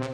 Ciao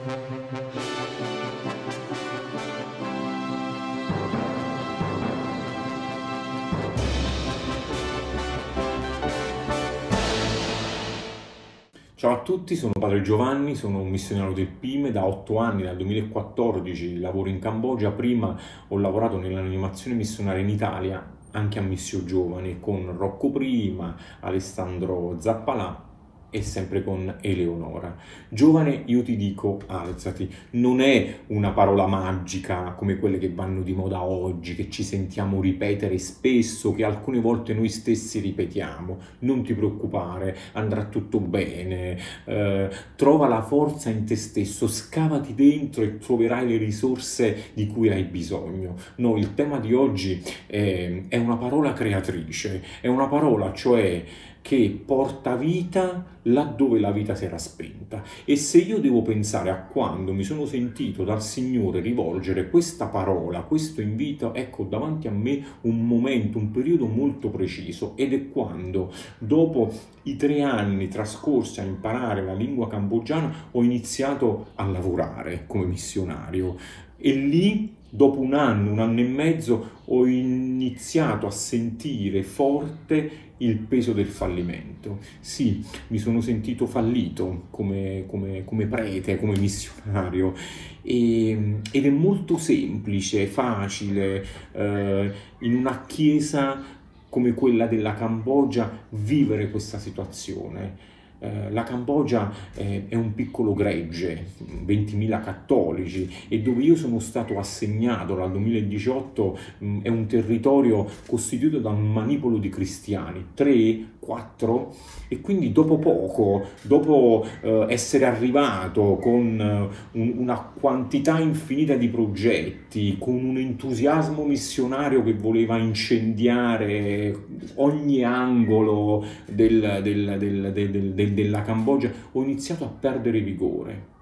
a tutti, sono Padre Giovanni, sono un missionario del PIME, da otto anni, dal 2014 lavoro in Cambogia, prima ho lavorato nell'animazione missionaria in Italia, anche a Missio Giovani, con Rocco Prima, Alessandro Zappalà e sempre con Eleonora. Giovane, io ti dico alzati, non è una parola magica come quelle che vanno di moda oggi, che ci sentiamo ripetere spesso, che alcune volte noi stessi ripetiamo. Non ti preoccupare, andrà tutto bene, eh, trova la forza in te stesso, scavati dentro e troverai le risorse di cui hai bisogno. No, il tema di oggi è, è una parola creatrice, è una parola cioè che porta vita laddove la vita si era spenta. E se io devo pensare a quando mi sono sentito dal Signore rivolgere questa parola, questo invito, ecco davanti a me un momento, un periodo molto preciso ed è quando dopo i tre anni trascorsi a imparare la lingua cambogiana ho iniziato a lavorare come missionario e lì dopo un anno, un anno e mezzo, ho iniziato a sentire forte il peso del fallimento. Sì, mi sono sentito fallito come, come, come prete, come missionario. E, ed è molto semplice, facile, eh, in una chiesa come quella della Cambogia vivere questa situazione eh, la Cambogia eh, è un piccolo gregge, 20.000 cattolici, e dove io sono stato assegnato dal 2018 mh, è un territorio costituito da un manipolo di cristiani, 3, 4, e quindi dopo poco, dopo eh, essere arrivato con uh, un, una quantità infinita di progetti, con un entusiasmo missionario che voleva incendiare ogni angolo del, del, del della Cambogia, ho iniziato a perdere vigore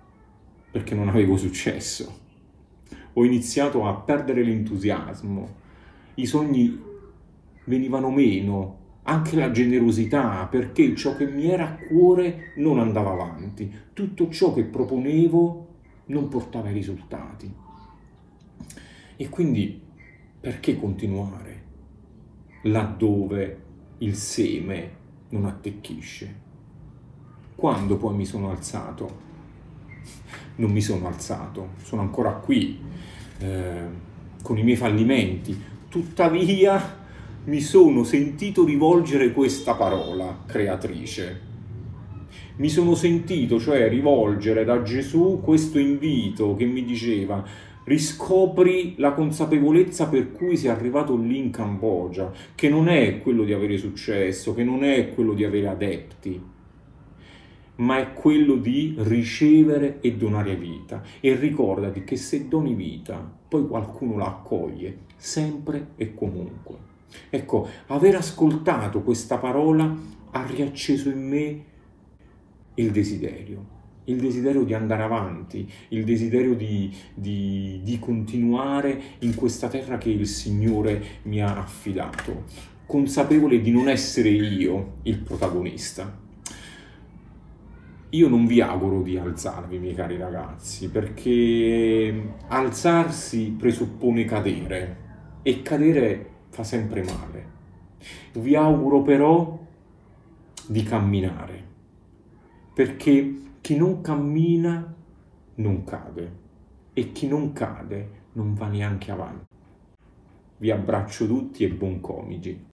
perché non avevo successo. Ho iniziato a perdere l'entusiasmo, i sogni venivano meno, anche la generosità, perché ciò che mi era a cuore non andava avanti, tutto ciò che proponevo non portava i risultati. E quindi perché continuare laddove il seme non attecchisce? Quando poi mi sono alzato? Non mi sono alzato, sono ancora qui eh, con i miei fallimenti. Tuttavia mi sono sentito rivolgere questa parola creatrice. Mi sono sentito, cioè, rivolgere da Gesù questo invito che mi diceva riscopri la consapevolezza per cui sei arrivato lì in Cambogia, che non è quello di avere successo, che non è quello di avere adepti, ma è quello di ricevere e donare vita. E ricordati che se doni vita, poi qualcuno la accoglie, sempre e comunque. Ecco, aver ascoltato questa parola ha riacceso in me il desiderio, il desiderio di andare avanti, il desiderio di, di, di, continuare in questa terra che il Signore mi ha affidato, consapevole di non essere io il protagonista, io non vi auguro di alzarvi, miei cari ragazzi, perché alzarsi presuppone cadere e cadere fa sempre male. Vi auguro però di camminare, perché chi non cammina non cade e chi non cade non va neanche avanti. Vi abbraccio tutti e buon comigi.